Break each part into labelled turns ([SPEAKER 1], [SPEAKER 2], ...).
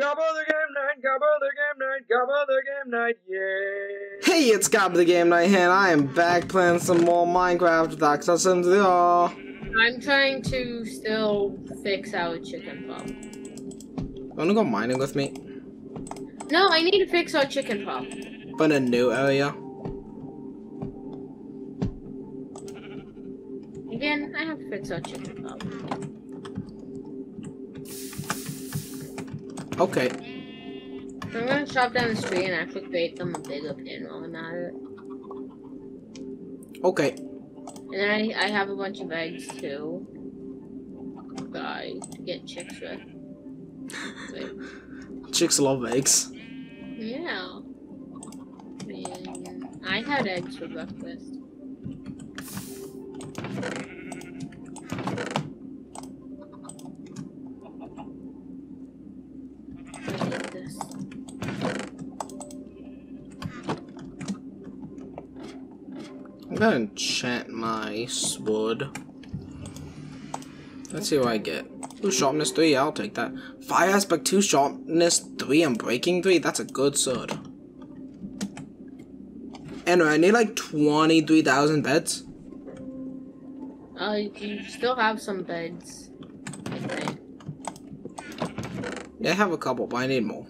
[SPEAKER 1] Gabba the Game Knight, Gabba the Game Knight, gobble the game night, yeah.
[SPEAKER 2] Hey, it's Gabba the Game Knight here, and I am back playing some more Minecraft with Alexx.daSimm3r.
[SPEAKER 3] I'm trying to still fix our chicken pub.
[SPEAKER 2] Wanna go mining with me?
[SPEAKER 3] No, I need to fix our chicken farm.
[SPEAKER 2] But a new area?
[SPEAKER 3] Again, I have to fix our chicken pub.
[SPEAKER 2] Okay.
[SPEAKER 3] I'm gonna chop down this tree and actually create them a bigger pin while I'm at it.
[SPEAKER 2] Okay.
[SPEAKER 3] And then I, I have a bunch of eggs too. Guy to get chicks with. Wait.
[SPEAKER 2] Chicks love eggs.
[SPEAKER 3] Yeah. I had eggs for breakfast. I need this.
[SPEAKER 2] I'm gonna enchant my sword. Let's see what I get. Ooh, sharpness 3, I'll take that. Fire aspect 2, sharpness 3, and breaking 3, that's a good sword. Anyway, I need like 23,000 beds.
[SPEAKER 3] Uh, you still have some beds. I.
[SPEAKER 2] Yeah, I have a couple, but I need more.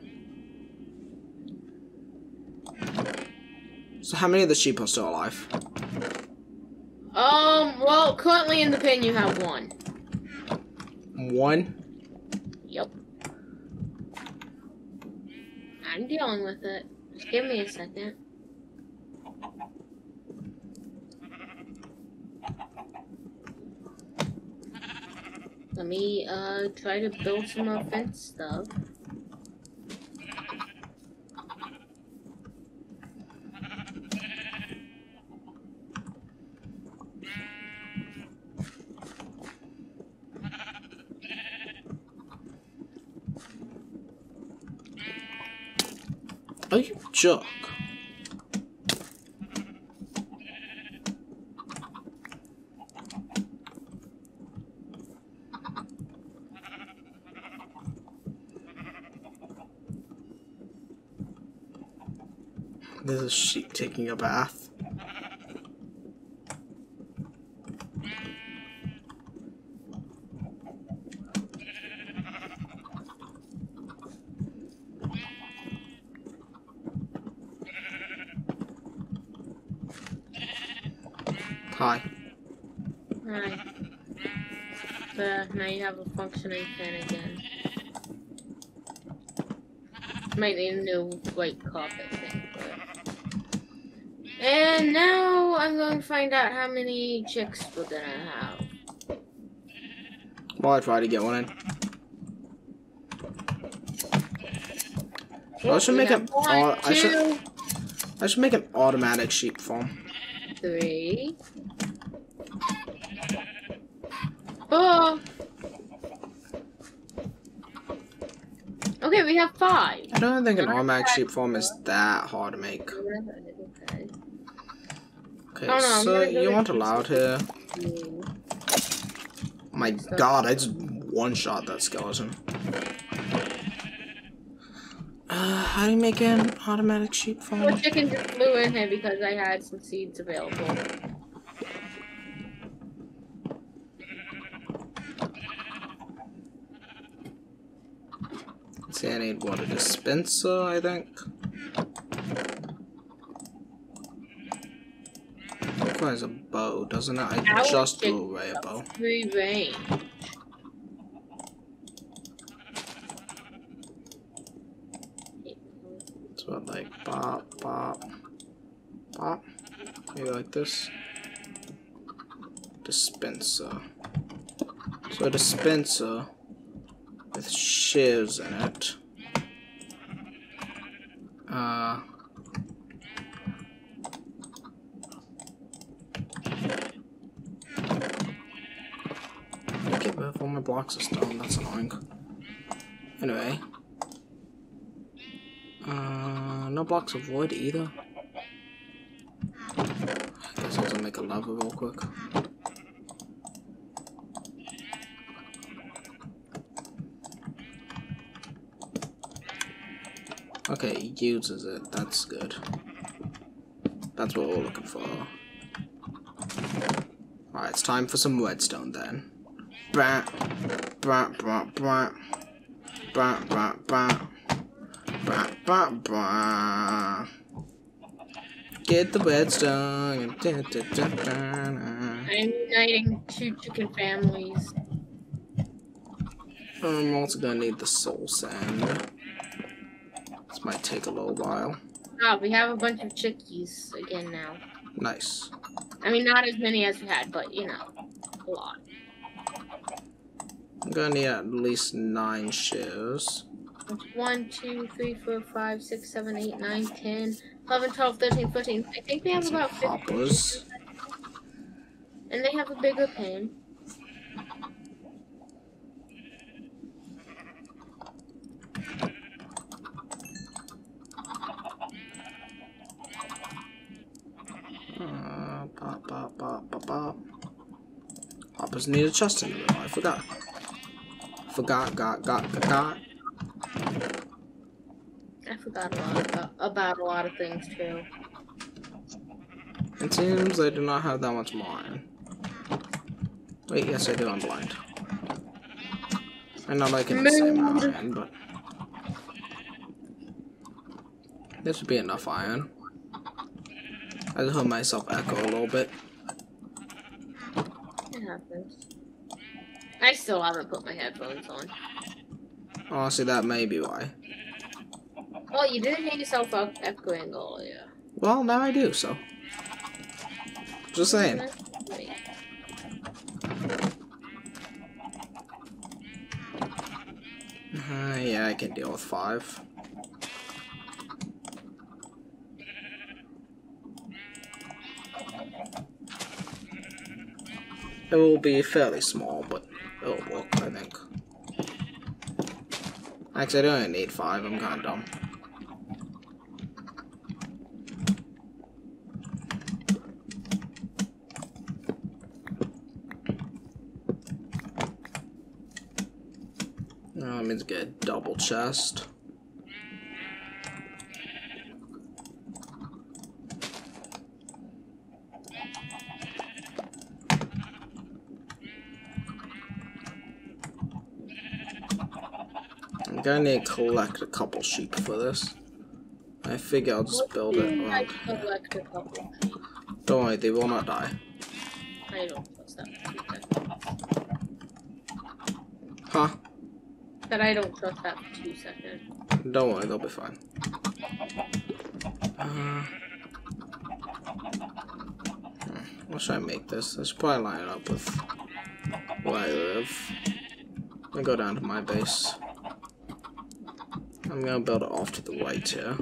[SPEAKER 2] So how many of the sheep are still alive?
[SPEAKER 3] Um, well, currently in the pin you have one.
[SPEAKER 2] One?
[SPEAKER 3] Yep. I'm dealing with it. Just give me a second. Let me uh try to build some more fence stuff.
[SPEAKER 2] Jerk? There's a sheep taking a bath. Hi.
[SPEAKER 3] Alright. There, now you have a functioning pin again. Might need a new white carpet thing it. And now I'm going to find out how many chicks we're gonna have.
[SPEAKER 2] Well, I try to get one in. I should
[SPEAKER 3] We
[SPEAKER 2] make an
[SPEAKER 3] one,
[SPEAKER 2] I should I should make an automatic sheep farm.
[SPEAKER 3] three, four. Okay, we have five.
[SPEAKER 2] I don't think an automatic sheep farm is that hard to make.
[SPEAKER 3] Okay.
[SPEAKER 2] Okay,
[SPEAKER 3] Oh, no,
[SPEAKER 2] so
[SPEAKER 3] go
[SPEAKER 2] you
[SPEAKER 3] pieces.
[SPEAKER 2] allowed here?
[SPEAKER 3] Two.
[SPEAKER 2] My god, I just one shot that skeleton. Uh, how do you make an automatic sheep
[SPEAKER 3] Well,
[SPEAKER 2] farm?
[SPEAKER 3] chicken just flew in here because I had some seeds available.
[SPEAKER 2] See, I need what a dispenser, I think. Requires a bow, doesn't it? I
[SPEAKER 3] Our
[SPEAKER 2] just threw away a bow.
[SPEAKER 3] Free range.
[SPEAKER 2] So like bop, bop, bop. Maybe like this. Dispenser. So a dispenser with shivs in it. Uh. Get rid all my blocks of stone, that's annoying. Anyway. Uh, no blocks of wood either. I guess I'll make a lava real quick. Okay, he uses it. That's good. That's what we're looking for. Alright, it's time for some redstone then. Brat, brat, brat, brat. Brat, brat, brat. Brat, brat, brat. Get the redstone.
[SPEAKER 3] I'm uniting two chicken families.
[SPEAKER 2] I'm also gonna need the soul sand. This might take a little while.
[SPEAKER 3] Ah, we have a bunch of chickies again now.
[SPEAKER 2] Nice.
[SPEAKER 3] I mean, not as many as we had, but you know, a lot.
[SPEAKER 2] I'm gonna need at least nine shares.
[SPEAKER 3] One, two, three, four, five, six, seven, eight, nine, ten, eleven, twelve, thirteen, fourteen. I think we have about 15.
[SPEAKER 2] hoppers.
[SPEAKER 3] And they have a bigger pen.
[SPEAKER 2] Uh, pop, pop, pop, pop, pop. Hoppers need a chest in the room. I forgot. Forgot, got, got, got, got.
[SPEAKER 3] I forgot a lot about, about a lot of things too.
[SPEAKER 2] It seems I do not have that much more iron. Wait, yes I do, I'm blind. I'm not liking the same iron, but... This would be enough iron. I just heard myself echo a little bit.
[SPEAKER 3] It happens. I still haven't put my headphones on.
[SPEAKER 2] Honestly, that may be why.
[SPEAKER 3] Oh, you didn't hear yourself up echoing earlier.
[SPEAKER 2] Well, now I do, so. Just saying. Uh, yeah, I can deal with five. It will be fairly small, but Oh, it'll work, I think. Actually, I don't need five, I'm kinda dumb. Now means get a double chest. I'm need to collect a couple sheep for this. I figure I'll just build it
[SPEAKER 3] I collect a couple.
[SPEAKER 2] Don't worry, they will not die.
[SPEAKER 3] I don't trust that. for two seconds.
[SPEAKER 2] Huh?
[SPEAKER 3] But I don't trust that for two seconds.
[SPEAKER 2] Don't worry, they'll be fine. Uh, hmm, what should I make this? I should probably line it up with where I live. I'm go down to my base. I'm gonna build it off to the right here.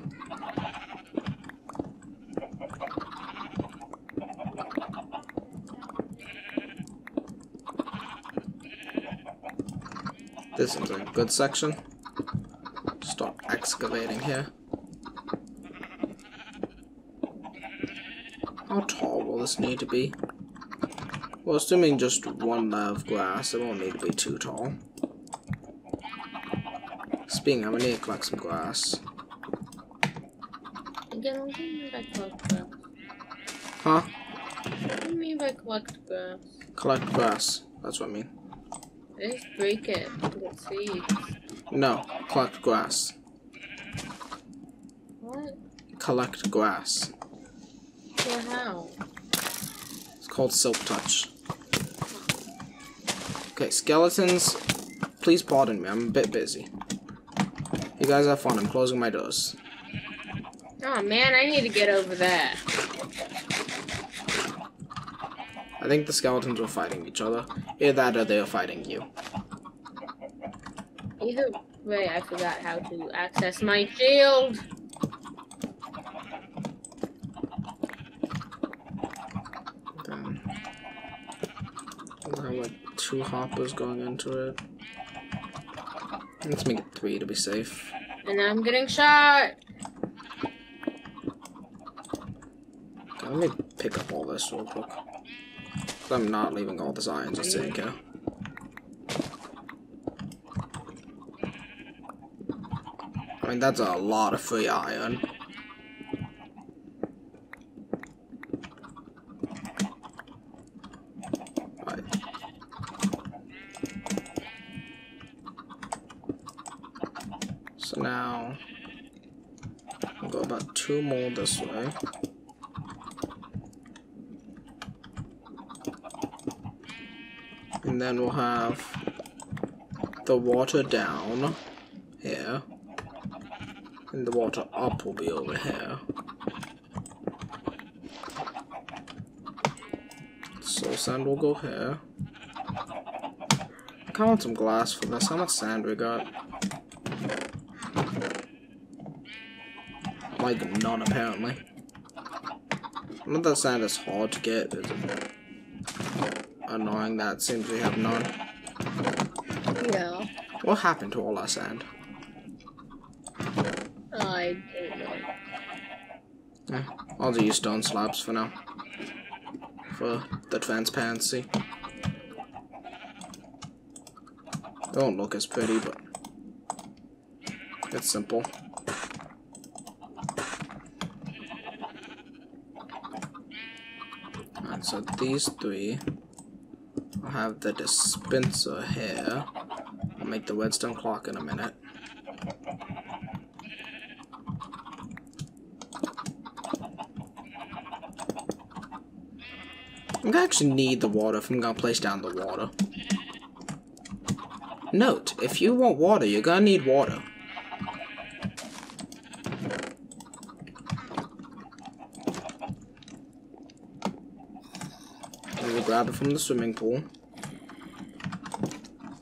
[SPEAKER 2] This is a good section. Stop excavating here. How tall will this need to be? Well, assuming just one layer of grass, it won't need to be too tall. Speaking of, I need to collect some grass.
[SPEAKER 3] Again, what do you mean by collect grass?
[SPEAKER 2] Huh?
[SPEAKER 3] What do you mean by collect grass?
[SPEAKER 2] Collect grass. That's what I mean.
[SPEAKER 3] Just break it. Let's see.
[SPEAKER 2] No, collect grass.
[SPEAKER 3] What?
[SPEAKER 2] Collect grass.
[SPEAKER 3] For how?
[SPEAKER 2] It's called Silk Touch. Okay, skeletons, please pardon me, I'm a bit busy. You guys have fun, I'm closing my doors.
[SPEAKER 3] Oh man, I need to get over that.
[SPEAKER 2] I think the skeletons were fighting each other. Either that or they were fighting you.
[SPEAKER 3] Either way, I forgot how to access my shield.
[SPEAKER 2] We'll have like two hoppers going into it. Let's make it three to be safe.
[SPEAKER 3] And I'm getting shot.
[SPEAKER 2] Okay, let me pick up all this real quick. I'm not leaving all this iron just sitting here. I mean, that's a lot of free iron. Right. So now, we'll go about two more this way. And then we'll have the water down here. And the water up will be over here. So sand will go here. I want some glass for this. How much sand we got? Like none apparently. Not that sand is hard to get, it? Annoying that seems we have none.
[SPEAKER 3] Yeah.
[SPEAKER 2] What happened to all our sand?
[SPEAKER 3] I don't know.
[SPEAKER 2] Eh, I'll just use stone slabs for now. For the transparency. They won't look as pretty, but it's simple. And so these three I'll have the dispenser here. I'll make the redstone clock in a minute. I'm gonna actually need the water if I'm gonna place down the water. Note, if you want water, you're gonna need water. It from the swimming pool.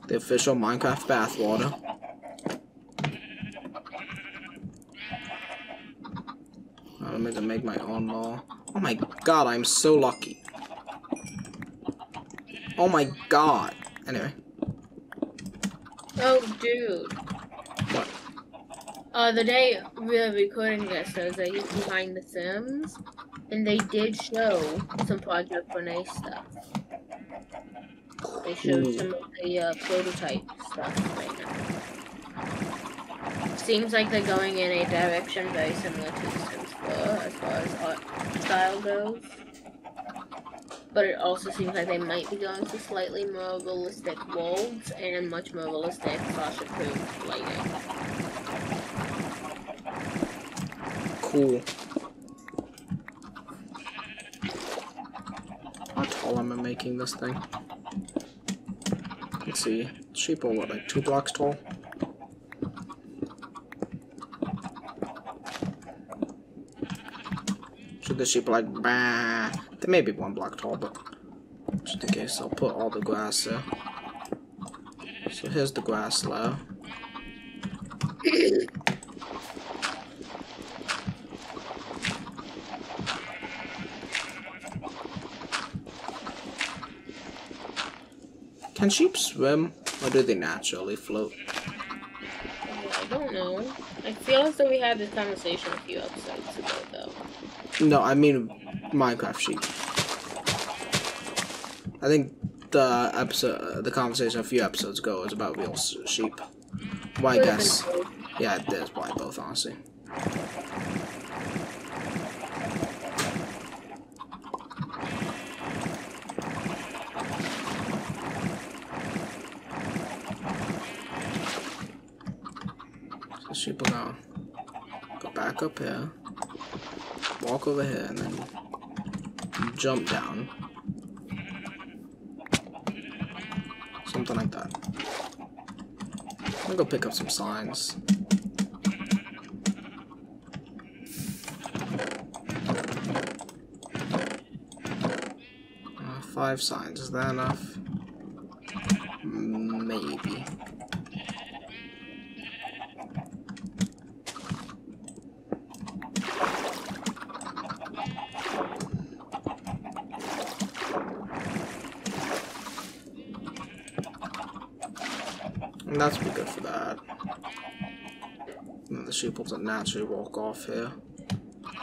[SPEAKER 2] The official Minecraft bathwater. I'm gonna make my own law. Oh my god, I'm so lucky. Oh my god. Anyway.
[SPEAKER 3] Oh, dude.
[SPEAKER 2] What?
[SPEAKER 3] Uh, the day we were recording this, I was like behind the Sims, and they did show some Project Rene stuff. They showed
[SPEAKER 2] Ooh.
[SPEAKER 3] some of the uh, prototype stuff right now. Seems like they're going in a direction very similar to the Sims 4 as far as art style goes. But it also seems like they might be going to slightly more realistic worlds and much more realistic slash improved lighting.
[SPEAKER 2] Cool. How tall am I making this thing? Let's see. Sheep are what, like two blocks tall? Should the sheep like bah? They may be one block tall, but just in case, I'll put all the grass there. So here's the grass layer. Can sheep swim, or do they naturally float?
[SPEAKER 3] I don't know. I feel as though we had this conversation a few episodes ago, though.
[SPEAKER 2] No, I mean Minecraft sheep. I think the episode, the conversation a few episodes ago was about real sheep. Well, I guess, yeah, there's probably both, honestly. So sheep will go, go back up here, walk over here, and then jump down. Something like that. I'm gonna go pick up some signs. Uh, five signs, is that enough? Maybe. And that's be good for that. And the sheep will naturally walk off here.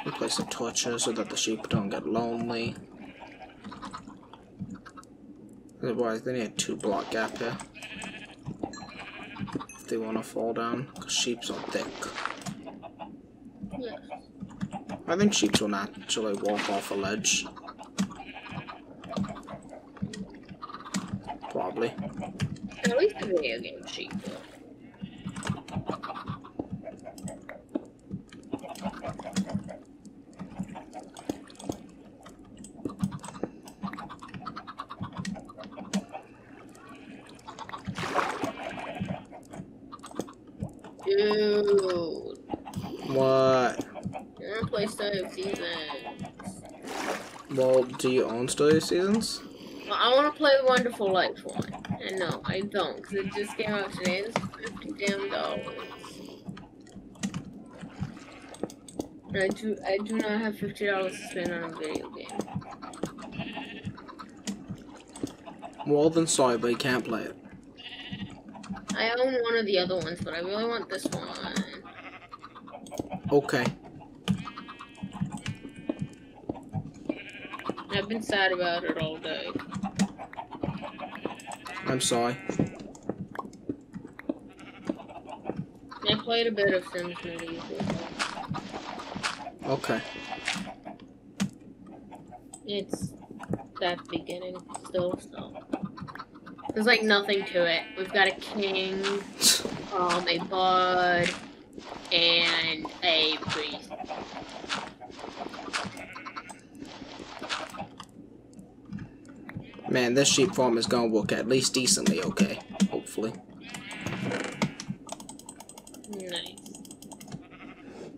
[SPEAKER 2] We place a torch here so that the sheep don't get lonely. Otherwise, they need a two block gap here. if they want to fall down, because sheeps are thick.
[SPEAKER 3] Yes.
[SPEAKER 2] I think sheep will naturally walk off a ledge.
[SPEAKER 3] There again, sheep. Dude.
[SPEAKER 2] What?
[SPEAKER 3] You don't play Story of Seasons.
[SPEAKER 2] Well, do you own Story of Seasons?
[SPEAKER 3] Well, I want to play Wonderful Life one. And no, I don't, because it just came out today. It's fifty damn dollars. And I do I do not have fifty dollars to spend on a video game.
[SPEAKER 2] More than sorry, but you can't play it.
[SPEAKER 3] I own one of the other ones, but I really want this one.
[SPEAKER 2] Okay.
[SPEAKER 3] I've been sad about it all day.
[SPEAKER 2] I'm sorry.
[SPEAKER 3] I played a bit of Sims Medieval.
[SPEAKER 2] Okay.
[SPEAKER 3] It's that beginning still, so. There's like nothing to it. We've got a king, um, a bud, and a priest.
[SPEAKER 2] Man, this sheep farm is gonna work at least decently okay. Hopefully.
[SPEAKER 3] Nice.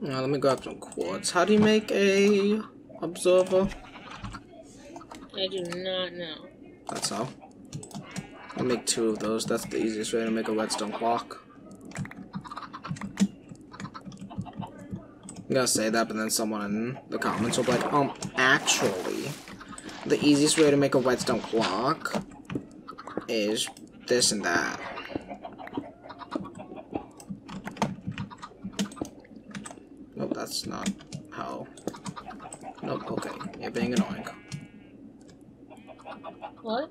[SPEAKER 2] Now, let me grab some quartz. How do you make a observer?
[SPEAKER 3] I do not know.
[SPEAKER 2] That's all. I'll make two of those. That's the easiest way to make a redstone clock. I'm gonna say that, but then someone in the comments will be like, um, actually, the easiest way to make a redstone clock is this and that. Nope, that's not how. Nope, okay. You're being annoying.
[SPEAKER 3] What?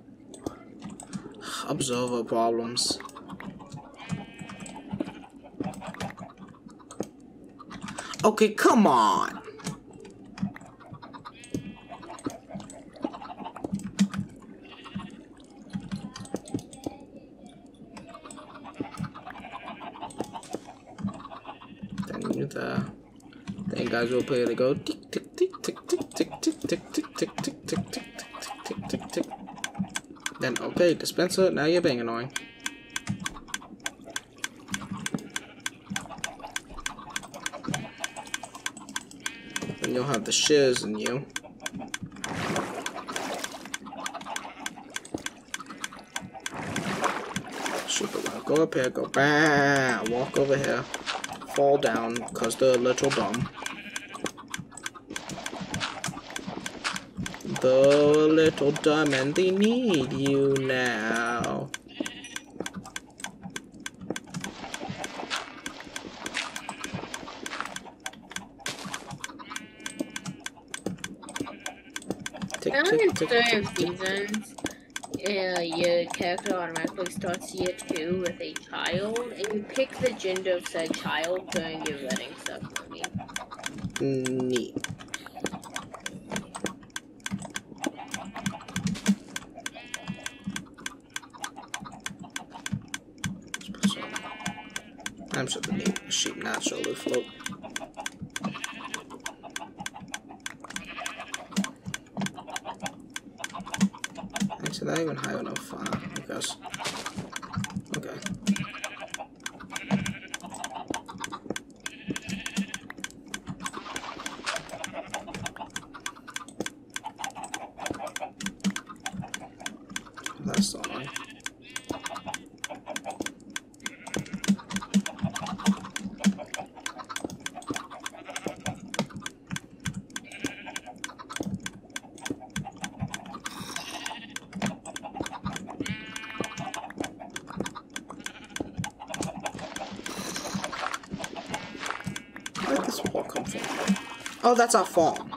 [SPEAKER 2] Observer problems. Okay, come on. Then you the then guys will play they go tick tick tick tick tick tick tick tick tick tick tick tick tick tick tick tick tick then, okay, dispenser, now you're being annoying. Then you'll have the shiz in you. Super well. Go up here, go bam, walk over here, fall down, cause they're a little dumb. The little dumb and they need you now. Tick,
[SPEAKER 3] I
[SPEAKER 2] tick, tick, tick.
[SPEAKER 3] Seasons, uh, your character automatically starts year two with a child, and you pick the gender of said child during your wedding ceremony.
[SPEAKER 2] Neat. I'm sure the neat sheep naturally float. Oh, that's our farm.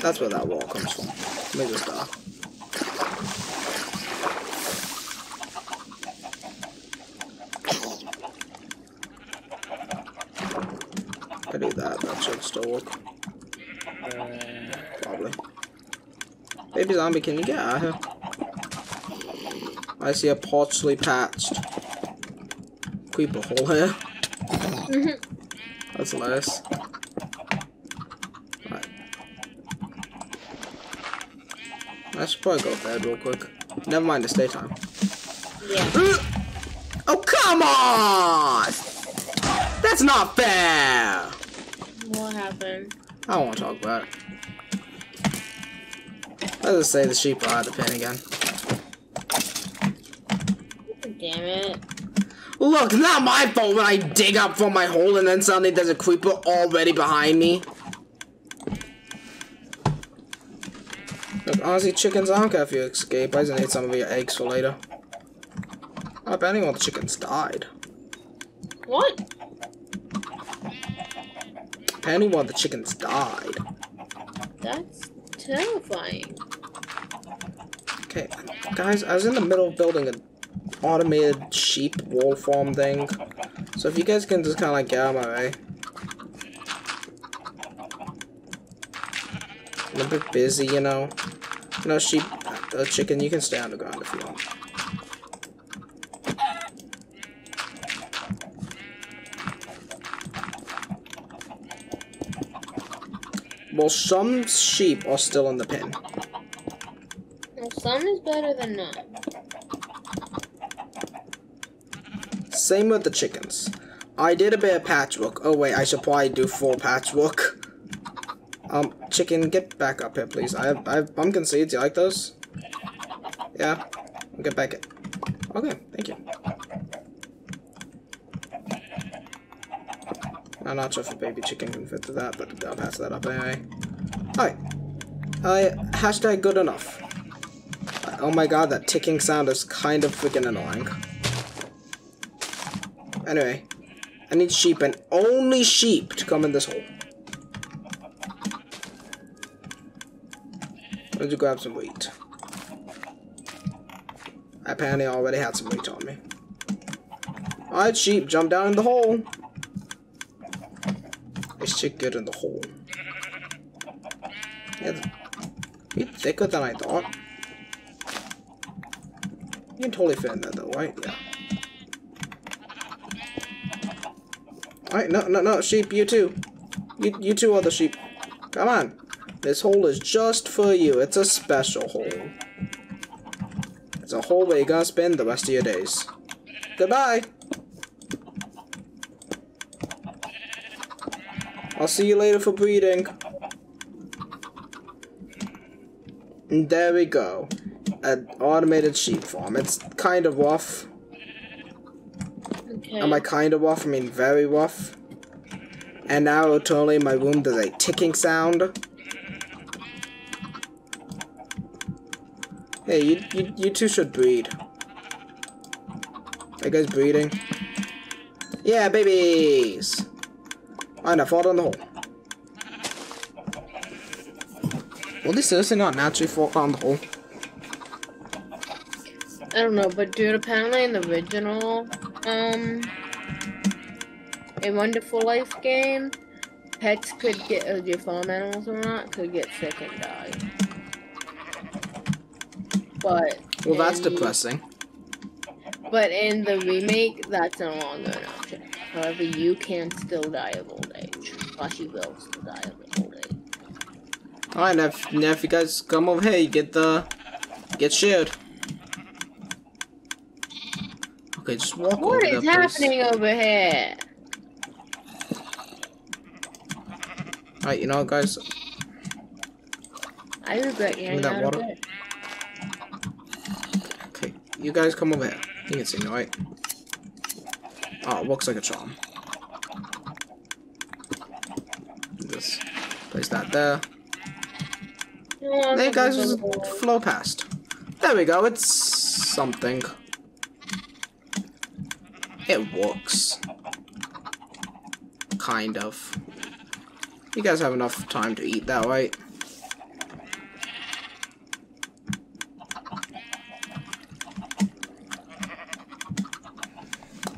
[SPEAKER 2] That's where that wall comes from. Let me just die. I do that, that should still work. Uh, Probably. Baby zombie, can you get out here? I see a partially patched creeper hole here. Mm-hmm. That's nice. I should probably go to bed real quick. Never mind, it's daytime.
[SPEAKER 3] Yeah.
[SPEAKER 2] Oh, come on! That's not fair!
[SPEAKER 3] What happened?
[SPEAKER 2] I don't want to talk about it. Let's just say the sheep are out of the pen again.
[SPEAKER 3] Damn it.
[SPEAKER 2] Look, not my fault when I dig up from my hole and then suddenly there's a creeper already behind me. Look, honestly, chickens, I don't care if you escape. I just need some of your eggs for later. I bet any of the chickens died.
[SPEAKER 3] What?
[SPEAKER 2] Apparently one of the chickens died.
[SPEAKER 3] That's terrifying.
[SPEAKER 2] Okay, guys, I was in the middle of building an automated sheep wool farm thing. So if you guys can just kind of like get out of my way. I'm a bit busy, you know. Know, sheep, uh, chicken, you can stay on the ground if you want. Well, some sheep are still in the pen.
[SPEAKER 3] Well, some is better than none.
[SPEAKER 2] Same with the chickens. I did a bit of patchwork. Oh wait, I should probably do full patchwork. Um, chicken, get back up here, please. I have, I have pumpkin seeds. You like those? Yeah. Get back. It. Okay, thank you. I'm not sure if a baby chicken can fit to that, but I'll pass that up anyway. Alright. Uh, hashtag good enough. Oh my god, that ticking sound is kind of freaking annoying. Anyway, I need sheep and only sheep to come in this hole. Let's grab some wheat. I apparently already had some wheat on me. Alright, sheep, jump down in the hole. Is shit good in the hole? It's thicker than I thought. You can totally fit in there though, right? Yeah. Alright, no, no, no, sheep, you too. You, you two the sheep. Come on. This hole is just for you. It's a special hole. It's a hole where you're gonna spend the rest of your days. Goodbye. I'll see you later for breeding. And there we go. An automated sheep farm. It's kind of rough.
[SPEAKER 3] Okay.
[SPEAKER 2] Am I kind of rough? I mean very rough. And now totally in my room there's a ticking sound. Hey, you, you, you two should breed. Are you guys breeding? Yeah, babies! Alright, now fall down the hole. Will this seriously not naturally fall down the hole?
[SPEAKER 3] I don't know, but dude, apparently in the original, um, A Wonderful Life game, pets could get, uh, your farm animals or not, could get sick and die. But,
[SPEAKER 2] Well, that's
[SPEAKER 3] in-
[SPEAKER 2] depressing.
[SPEAKER 3] But in the remake, that's no longer an option. However, you can still die of old age. Slash, you will still die of old age.
[SPEAKER 2] Alright, now if, now if you guys come over here, you get the... Get shared. Okay, just walk
[SPEAKER 3] What
[SPEAKER 2] over
[SPEAKER 3] is
[SPEAKER 2] there, please.
[SPEAKER 3] happening over here?
[SPEAKER 2] Alright, you know what, guys?
[SPEAKER 3] I regret getting
[SPEAKER 2] that
[SPEAKER 3] out
[SPEAKER 2] water.
[SPEAKER 3] of it.
[SPEAKER 2] You guys come over here. You can see me, right? Oh, it looks like a charm. Just place that there.
[SPEAKER 3] I'm
[SPEAKER 2] guys, just flow past. There we go. It's something. It works. Kind of. You guys have enough time to eat that, right?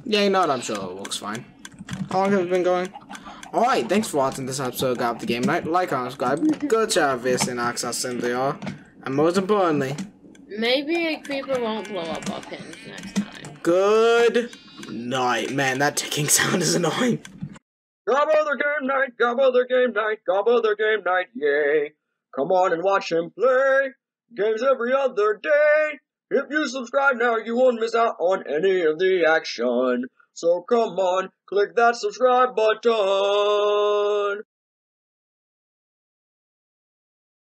[SPEAKER 2] Yeah, you know what? I'm sure it works fine. How long have we been going? Alright, thanks for watching this episode of the Game Knight. Like, comment, subscribe. Go check out this and access in they are. And most importantly,
[SPEAKER 3] Maybe a creeper won't blow up our pins next time.
[SPEAKER 2] good night. Man, that ticking sound is annoying.
[SPEAKER 1] Gabba the Game Knight, Gabba the Game Knight, Gabba the Game Knight, yay. Come on and watch him play. Games every other day. If you subscribe now, you won't miss out on any of the action. So come on, click that subscribe button.